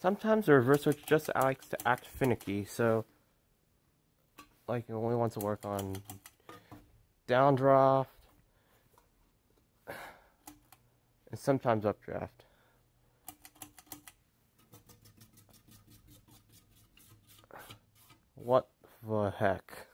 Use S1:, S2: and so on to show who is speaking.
S1: Sometimes the reverse switch just likes to act finicky, so like it only wants to work on downdraft and sometimes updraft. What the heck?